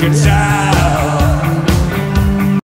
good time.